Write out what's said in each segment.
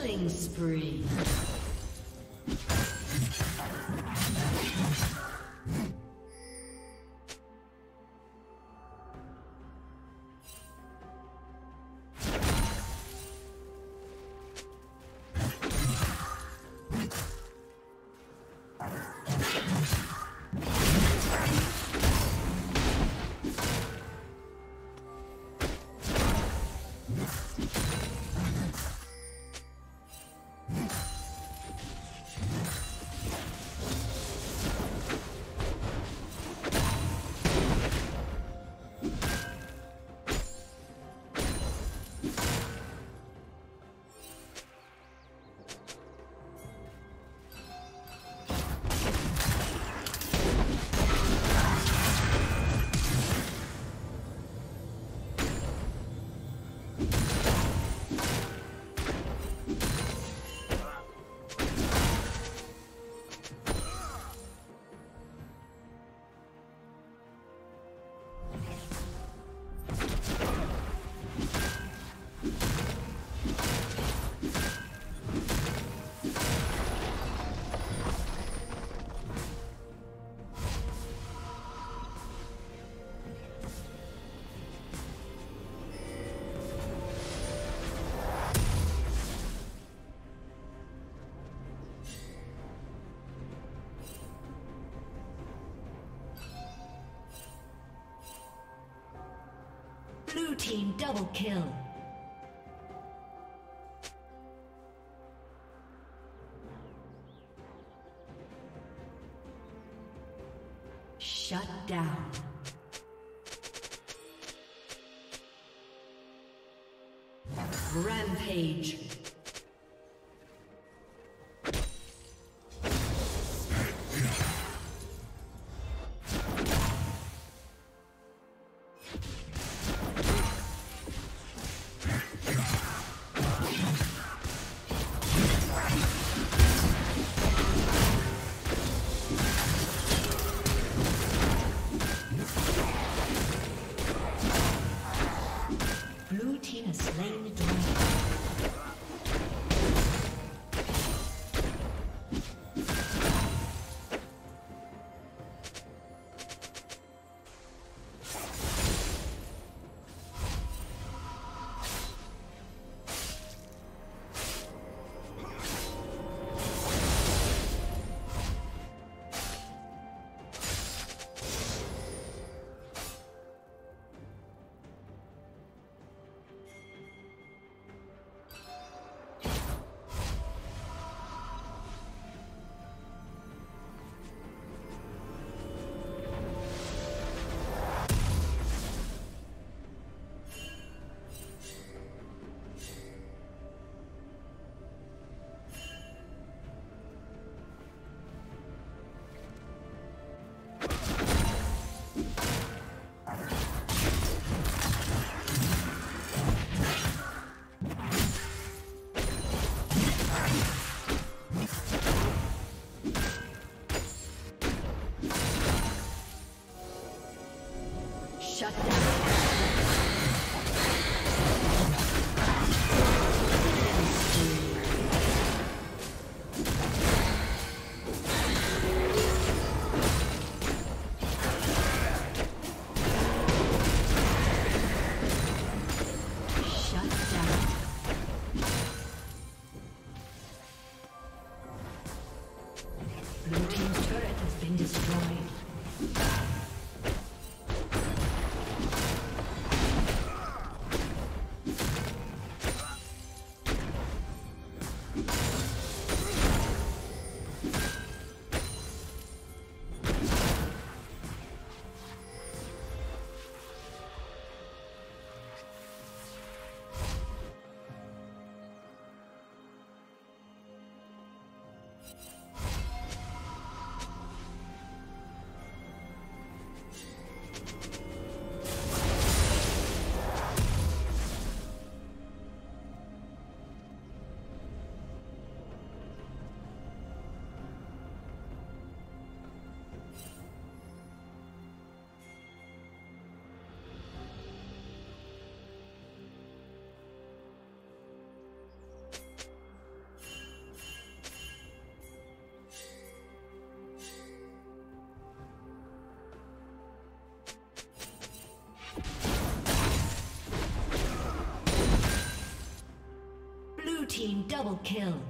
Killing spree. Blue team double kill. Shut down. Rampage. Double kill.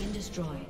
been destroyed.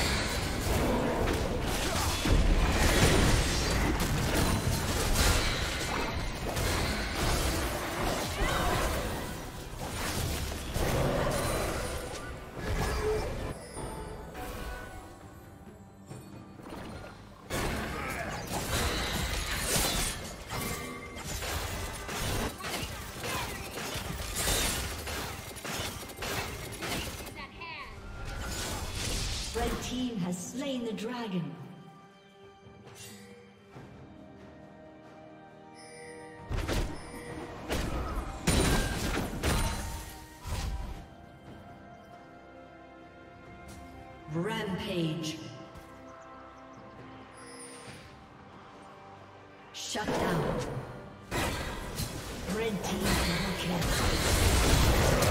Slain the dragon. Rampage. Shut down. Red team double kill.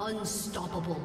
Unstoppable.